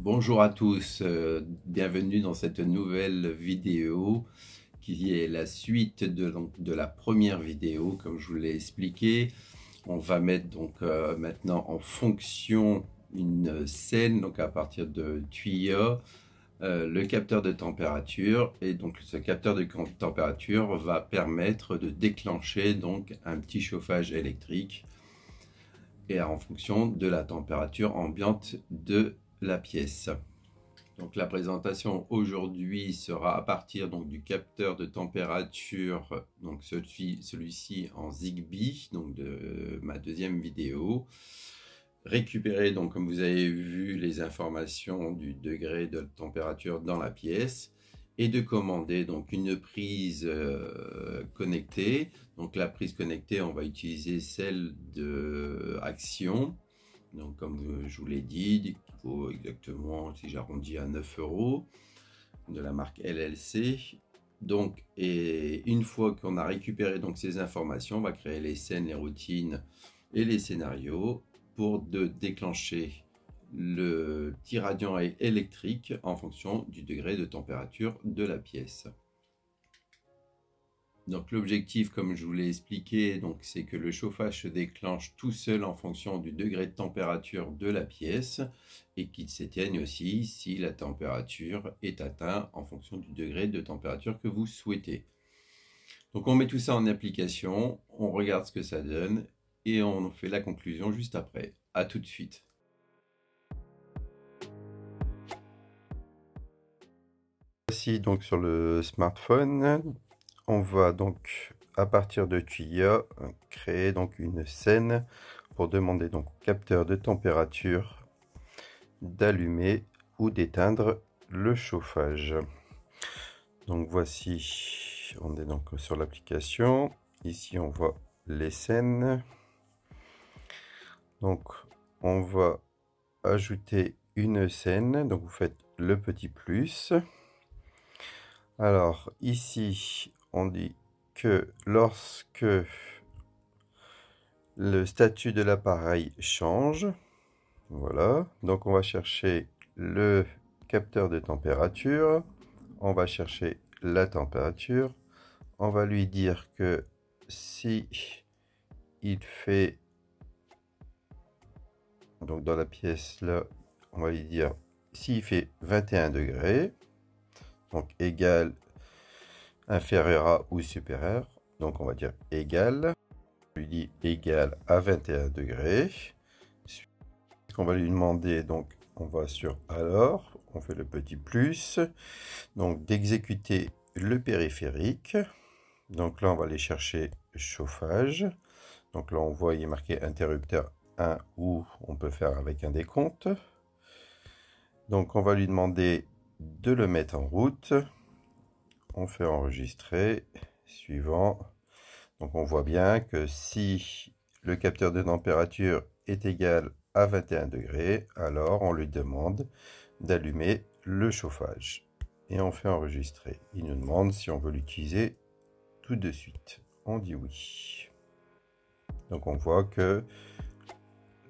Bonjour à tous, euh, bienvenue dans cette nouvelle vidéo qui est la suite de, la première vidéo comme je vous l'ai expliqué. On va mettre donc euh, maintenant en fonction une scène donc à partir de tuyaux, euh, le capteur de température et donc ce capteur de température va permettre de déclencher donc un petit chauffage électrique et en fonction de la température ambiante de la pièce. Donc la présentation aujourd'hui sera à partir donc du capteur de température, donc celui-ci celui en Zigbee, donc de ma deuxième vidéo. Récupérer donc comme vous avez vu les informations du degré de température dans la pièce et de commander donc une prise euh, connectée. Donc la prise connectée, on va utiliser celle de Action. Donc comme je vous l'ai dit, exactement, si j'arrondis à 9 euros, de la marque LLC. Donc, et une fois qu'on a récupéré donc ces informations, on va créer les scènes, les routines et les scénarios pour de déclencher le petit radiant électrique en fonction du degré de température de la pièce. Donc l'objectif, comme je vous l'ai expliqué, c'est que le chauffage se déclenche tout seul en fonction du degré de température de la pièce et qu'il s'éteigne aussi si la température est atteinte en fonction du degré de température que vous souhaitez. Donc on met tout ça en application, on regarde ce que ça donne et on fait la conclusion juste après. A tout de suite. Voici donc sur le smartphone. On va donc à partir de tuyaux créer donc une scène pour demander donc au capteur de température d'allumer ou d'éteindre le chauffage. Donc voici, on est donc sur l'application. Ici on voit les scènes. Donc on va ajouter une scène. Donc vous faites le petit plus. Alors ici, on dit que lorsque le statut de l'appareil change, voilà, donc on va chercher le capteur de température, on va chercher la température, on va lui dire que si il fait, donc dans la pièce là, on va lui dire s'il fait 21 degrés, donc égal, inférieur à ou supérieur. Donc on va dire égal. On lui dit égal à 21 degrés. Ce qu'on va lui demander, donc on va sur alors, on fait le petit plus. Donc d'exécuter le périphérique. Donc là on va aller chercher chauffage. Donc là on voit il est marqué interrupteur 1 ou on peut faire avec un décompte. Donc on va lui demander de le mettre en route. On fait enregistrer. Suivant. Donc on voit bien que si le capteur de température est égal à 21 degrés, alors on lui demande d'allumer le chauffage. Et on fait enregistrer. Il nous demande si on veut l'utiliser tout de suite. On dit oui. Donc on voit que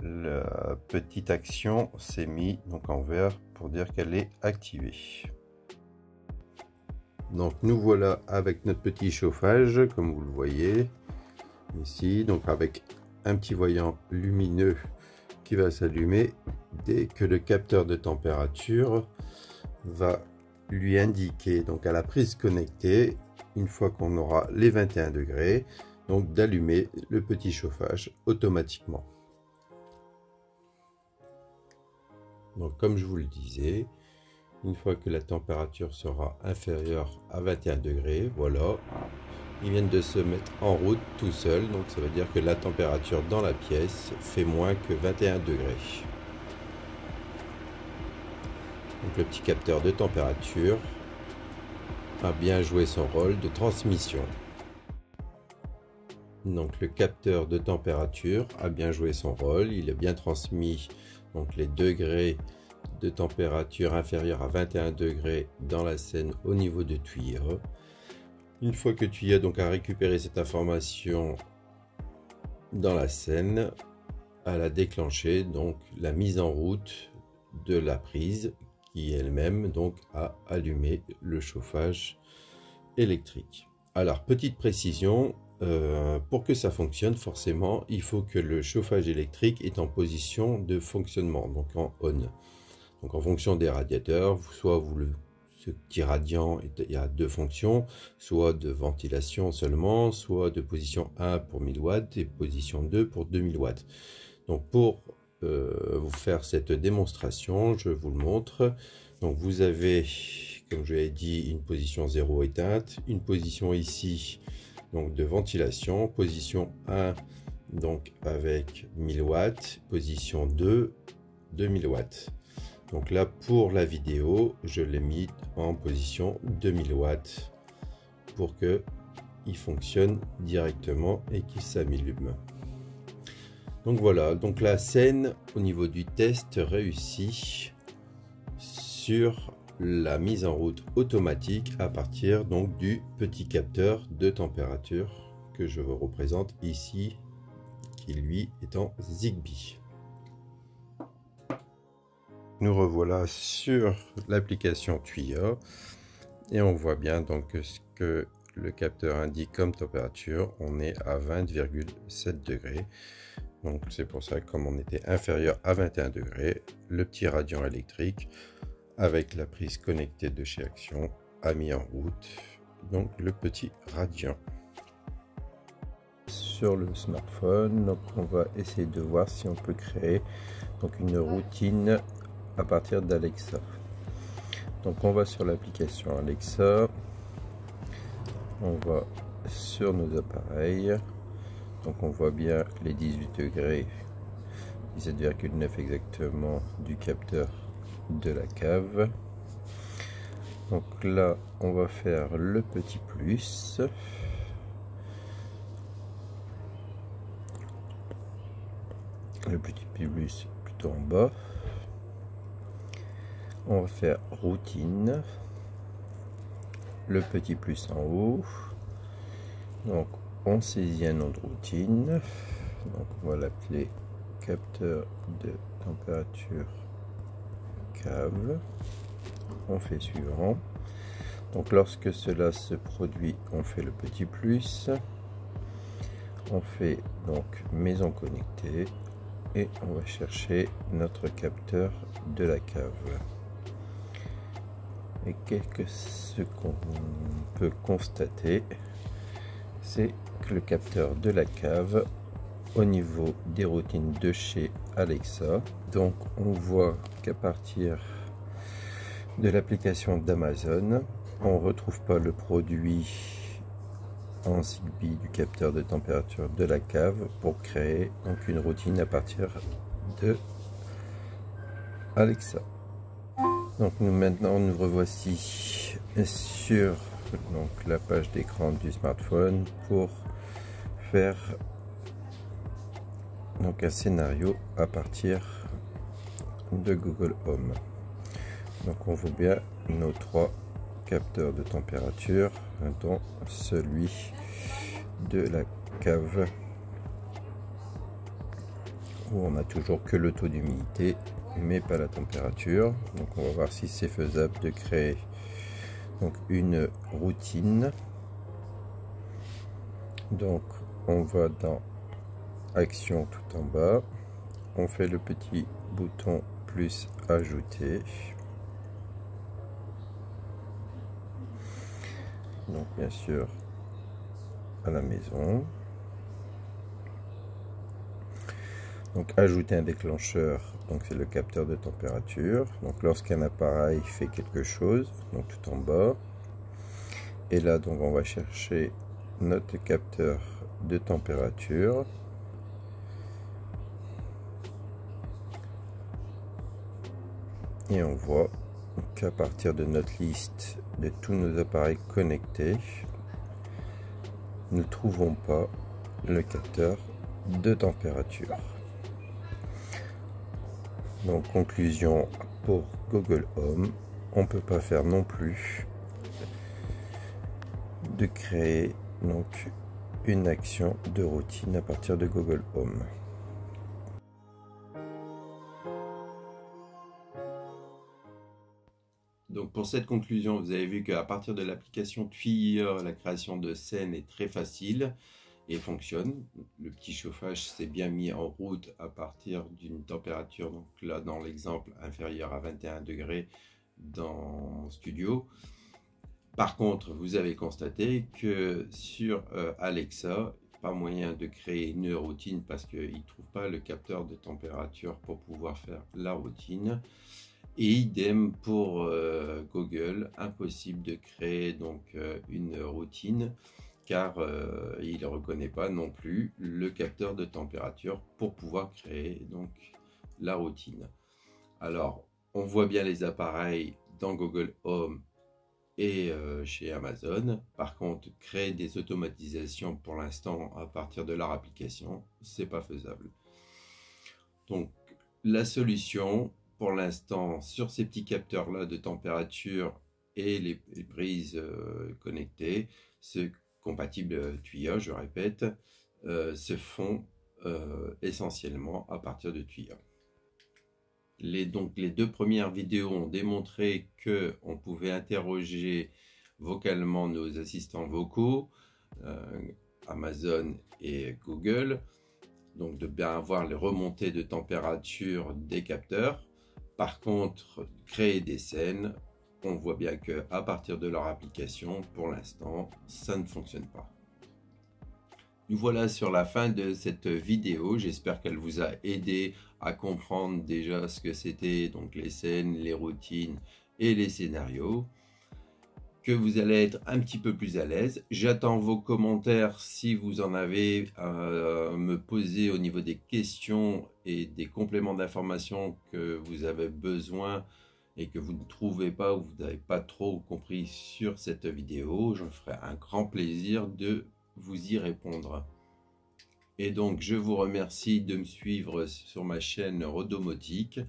la petite action s'est mise donc en vert pour dire qu'elle est activée. Donc nous voilà avec notre petit chauffage, comme vous le voyez ici, donc avec un petit voyant lumineux qui va s'allumer dès que le capteur de température va lui indiquer donc à la prise connectée une fois qu'on aura les 21 degrés donc d'allumer le petit chauffage automatiquement. Donc comme je vous le disais, une fois que la température sera inférieure à 21 degrés, voilà, ils viennent de se mettre en route tout seul. Donc ça veut dire que la température dans la pièce fait moins que 21 degrés. Donc le petit capteur de température a bien joué son rôle de transmission. Donc le capteur de température a bien joué son rôle, il a bien transmis donc les degrés de température inférieure à 21 degrés dans la scène au niveau de tuyau. Une fois que tu as donc à récupérer cette information dans la scène, à la déclencher donc la mise en route de la prise qui elle-même donc a allumé le chauffage électrique. Alors, petite précision, euh, pour que ça fonctionne, forcément, il faut que le chauffage électrique est en position de fonctionnement, donc en on. Donc en fonction des radiateurs, soit vous le, ce petit radiant, il y a deux fonctions, soit de ventilation seulement, soit de position 1 pour 1000 watts et position 2 pour 2000 watts. Donc pour euh, vous faire cette démonstration, je vous le montre. Donc vous avez, comme je l'ai dit, une position 0 éteinte, une position ici donc de ventilation, position 1 donc avec 1000 watts, position 2 2000 watts. Donc là pour la vidéo, je l'ai mis en position 2000 watts pour que il fonctionne directement et qu'il s'allume. Donc voilà, donc la scène au niveau du test réussit sur la mise en route automatique à partir donc du petit capteur de température que je vous représente ici qui lui est en Zigbee. Nous revoilà sur l'application Tuya et on voit bien donc ce que le capteur indique comme température. On est à 20,7 degrés. Donc c'est pour ça que comme on était inférieur à 21 degrés, le petit radiant électrique avec la prise connectée de chez Action a mis en route donc le petit radiant sur le smartphone donc on va essayer de voir si on peut créer donc une routine à partir d'Alexa donc on va sur l'application Alexa on va sur nos appareils donc on voit bien les 18 degrés 17,9 exactement du capteur de la cave. Donc là, on va faire le petit plus. Le petit plus plutôt en bas. On va faire routine. Le petit plus en haut. Donc on saisit un nom de routine. Donc on va l'appeler capteur de température on fait suivant donc lorsque cela se produit on fait le petit plus on fait donc maison connectée et on va chercher notre capteur de la cave et ce qu'on peut constater? C'est que le capteur de la cave au niveau des routines de chez Alexa. Donc on voit qu'à partir de l'application d'Amazon, on retrouve pas le produit en Zigbee du capteur de température de la cave pour créer donc une routine à partir de Alexa. Donc nous maintenant nous revoici sur donc la page d'écran du smartphone pour faire donc un scénario à partir de Google Home. Donc on voit bien nos trois capteurs de température, dont celui de la cave où on a toujours que le taux d'humidité mais pas la température. Donc on va voir si c'est faisable de créer donc une routine. Donc on va dans action tout en bas on fait le petit bouton plus ajouter donc bien sûr à la maison donc ajouter un déclencheur donc c'est le capteur de température. Donc lorsqu'un appareil fait quelque chose donc tout en bas. Et là donc on va chercher notre capteur de température. Et on voit qu'à partir de notre liste de tous nos appareils connectés, nous ne trouvons pas le capteur de température. Donc conclusion pour Google Home, on ne peut pas faire non plus de créer donc une action de routine à partir de Google Home. Donc pour cette conclusion, vous avez vu qu'à partir de l'application tuyeur, la création de scènes est très facile et fonctionne. Le petit chauffage s'est bien mis en route à partir d'une température, donc là dans l'exemple, inférieure à 21 degrés dans Studio. Par contre, vous avez constaté que sur euh, Alexa, pas moyen de créer une routine parce qu'il ne trouve pas le capteur de température pour pouvoir faire la routine. Et idem pour euh, Google, impossible de créer donc euh, une routine car euh, il ne reconnaît pas non plus le capteur de température pour pouvoir créer donc la routine. Alors, on voit bien les appareils dans Google Home et euh, chez Amazon. Par contre, créer des automatisations pour l'instant à partir de leur application, c'est pas faisable. Donc, la solution pour l'instant sur ces petits capteurs là de température et les, prises euh, connectées, c'est compatible tuyau, je répète, euh, se font essentiellement à partir de tuyaux. Les, donc, les deux premières vidéos ont démontré que on pouvait interroger vocalement nos assistants vocaux, euh, Amazon et Google, donc de bien avoir les remontées de température des capteurs. Par contre, créer des scènes, on voit bien que à partir de leur application, pour l'instant, ça ne fonctionne pas. Nous voilà sur la fin de cette vidéo. J'espère qu'elle vous a aidé à comprendre déjà ce que c'était donc les scènes, les routines et les scénarios. Que vous allez être un petit peu plus à l'aise. J'attends vos commentaires si vous en avez à me poser au niveau des questions et des compléments d'informations que vous avez besoin et que vous ne trouvez pas ou vous n'avez pas trop compris sur cette vidéo. Je me ferai un grand plaisir de vous y répondre. Et donc, je vous remercie de me suivre sur ma chaîne Rodomotique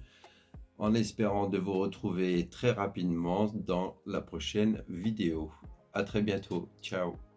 en espérant de vous retrouver très rapidement dans la prochaine vidéo. À très bientôt. Ciao